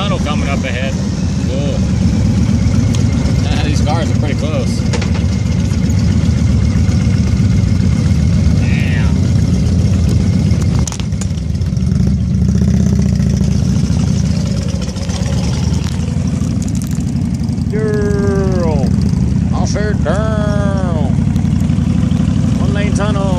tunnel coming up ahead. Cool. these cars are pretty close. Girl. I'll sure girl. One lane tunnel.